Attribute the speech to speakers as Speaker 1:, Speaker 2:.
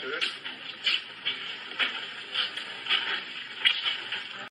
Speaker 1: to it.